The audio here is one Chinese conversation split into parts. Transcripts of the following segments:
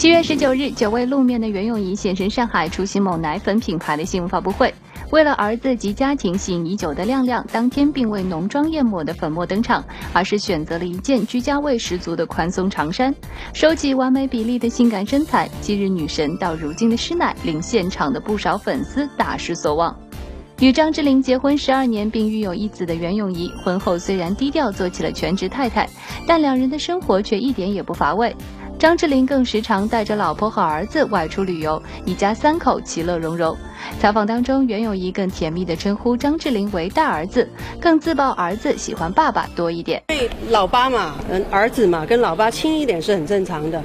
七月十九日，久未露面的袁咏仪现身上海，出席某奶粉品牌的新闻发布会。为了儿子及家庭，吸引已久的亮亮，当天并未浓妆艳抹的粉墨登场，而是选择了一件居家味十足的宽松长衫，收起完美比例的性感身材，昔日女神到如今的师奶，令现场的不少粉丝大失所望。与张智霖结婚十二年并育有一子的袁咏仪，婚后虽然低调做起了全职太太，但两人的生活却一点也不乏味。张智霖更时常带着老婆和儿子外出旅游，一家三口其乐融融。采访当中，袁咏仪更甜蜜地称呼张智霖为大儿子，更自曝儿子喜欢爸爸多一点。对老八嘛，嗯，儿子嘛，跟老八亲一点是很正常的。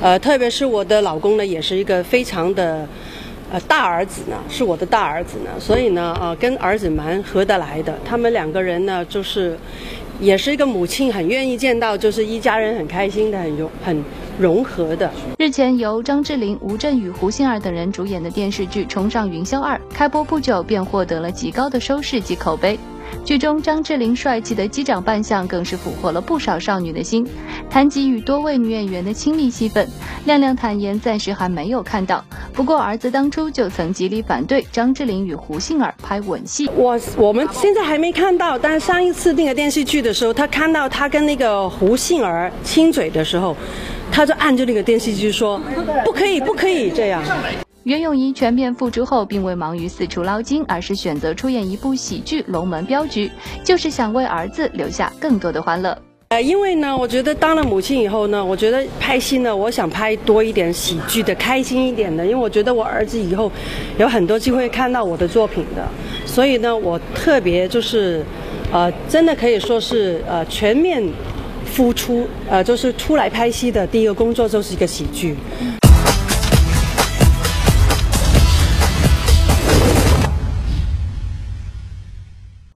呃，特别是我的老公呢，也是一个非常的，呃，大儿子呢，是我的大儿子呢，所以呢，呃，跟儿子蛮合得来的。他们两个人呢，就是。也是一个母亲很愿意见到，就是一家人很开心的、很融、很融合的。日前，由张智霖、吴镇宇、胡杏儿等人主演的电视剧《冲上云霄二》开播不久，便获得了极高的收视及口碑。剧中张智霖帅气的机长扮相更是俘获了不少少女的心。谈及与多位女演员的亲密戏份，亮亮坦言暂时还没有看到。不过儿子当初就曾极力反对张智霖与胡杏儿拍吻戏。我我们现在还没看到，但是上一次那个电视剧的时候，他看到他跟那个胡杏儿亲嘴的时候，他就按着那个电视剧说：“不可以，不可以这样。”袁咏仪全面复出后，并未忙于四处捞金，而是选择出演一部喜剧《龙门镖局》，就是想为儿子留下更多的欢乐。呃，因为呢，我觉得当了母亲以后呢，我觉得拍戏呢，我想拍多一点喜剧的、开心一点的，因为我觉得我儿子以后有很多机会看到我的作品的，所以呢，我特别就是，呃，真的可以说是呃全面付出，呃，就是出来拍戏的第一个工作就是一个喜剧。